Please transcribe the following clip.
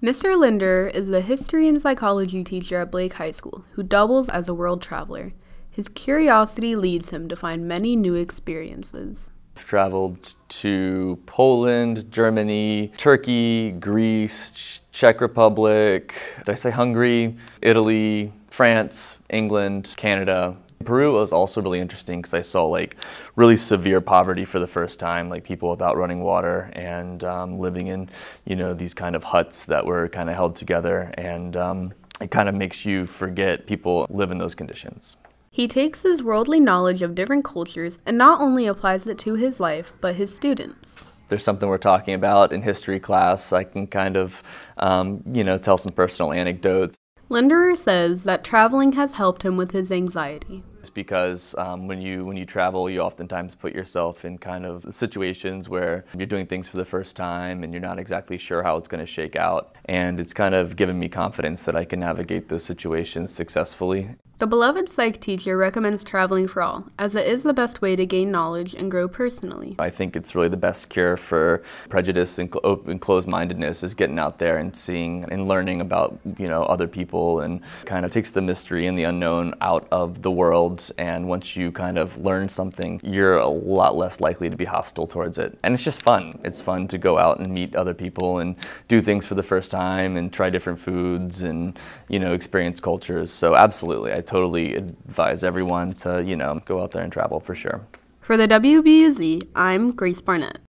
Mr. Linderer is a history and psychology teacher at Blake High School who doubles as a world traveler. His curiosity leads him to find many new experiences. I've traveled to Poland, Germany, Turkey, Greece, Czech Republic, did I say Hungary, Italy, France, England, Canada, Peru was also really interesting because I saw like really severe poverty for the first time, like people without running water and um, living in, you know, these kind of huts that were kind of held together, and um, it kind of makes you forget people live in those conditions. He takes his worldly knowledge of different cultures and not only applies it to his life, but his students there's something we're talking about in history class, I can kind of, um, you know, tell some personal anecdotes. Linderer says that traveling has helped him with his anxiety. It's because um, when you when you travel, you oftentimes put yourself in kind of situations where you're doing things for the first time and you're not exactly sure how it's going to shake out. And it's kind of given me confidence that I can navigate those situations successfully. The beloved psych teacher recommends traveling for all, as it is the best way to gain knowledge and grow personally. I think it's really the best cure for prejudice and, cl and closed-mindedness is getting out there and seeing and learning about you know other people and kind of takes the mystery and the unknown out of the world. And once you kind of learn something, you're a lot less likely to be hostile towards it. And it's just fun. It's fun to go out and meet other people and do things for the first time and try different foods and you know experience cultures. So absolutely, I totally advise everyone to, you know, go out there and travel for sure. For the WBUZ, I'm Grace Barnett.